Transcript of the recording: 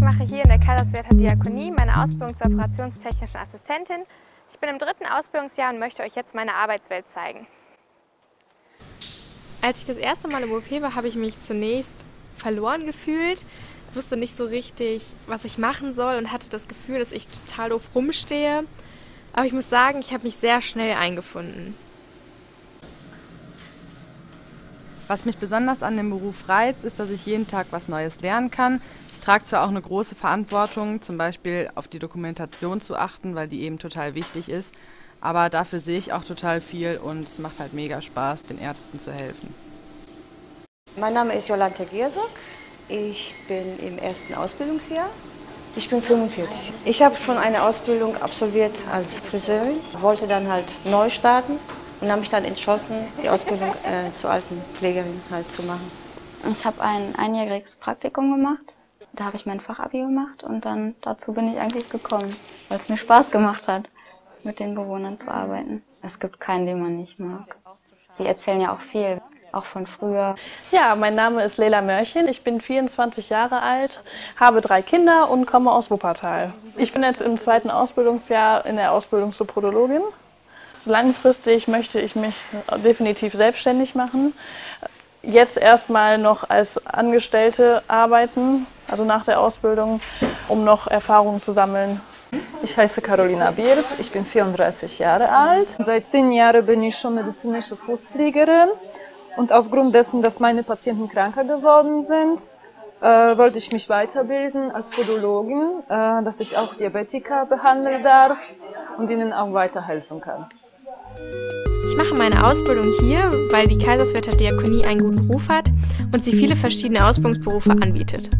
mache hier in der Kaiserswerther Diakonie meine Ausbildung zur operationstechnischen Assistentin. Ich bin im dritten Ausbildungsjahr und möchte euch jetzt meine Arbeitswelt zeigen. Als ich das erste Mal im OP war, habe ich mich zunächst verloren gefühlt, wusste nicht so richtig, was ich machen soll und hatte das Gefühl, dass ich total doof rumstehe. Aber ich muss sagen, ich habe mich sehr schnell eingefunden. Was mich besonders an dem Beruf reizt, ist, dass ich jeden Tag was Neues lernen kann. Ich trage zwar auch eine große Verantwortung, zum Beispiel auf die Dokumentation zu achten, weil die eben total wichtig ist, aber dafür sehe ich auch total viel und es macht halt mega Spaß, den Ärzten zu helfen. Mein Name ist Jolante Giersock. Ich bin im ersten Ausbildungsjahr. Ich bin 45. Ich habe schon eine Ausbildung absolviert als Friseurin, wollte dann halt neu starten und habe mich dann entschlossen, die Ausbildung äh, zur Altenpflegerin halt zu machen. Ich habe ein einjähriges Praktikum gemacht. Da habe ich mein Fachabi gemacht und dann dazu bin ich eigentlich gekommen, weil es mir Spaß gemacht hat, mit den Bewohnern zu arbeiten. Es gibt keinen, den man nicht mag. Sie erzählen ja auch viel, auch von früher. Ja, mein Name ist Leila Mörchen. Ich bin 24 Jahre alt, habe drei Kinder und komme aus Wuppertal. Ich bin jetzt im zweiten Ausbildungsjahr in der Ausbildung zur Podologin Langfristig möchte ich mich definitiv selbstständig machen. Jetzt erstmal noch als Angestellte arbeiten, also nach der Ausbildung, um noch Erfahrungen zu sammeln. Ich heiße Carolina Bierz, ich bin 34 Jahre alt. Seit zehn Jahren bin ich schon medizinische Fußpflegerin und aufgrund dessen, dass meine Patienten kranker geworden sind, äh, wollte ich mich weiterbilden als Podologin, äh, dass ich auch Diabetiker behandeln darf und ihnen auch weiterhelfen kann. Ich mache meine Ausbildung hier, weil die Kaiserswerther Diakonie einen guten Ruf hat und sie viele verschiedene Ausbildungsberufe anbietet.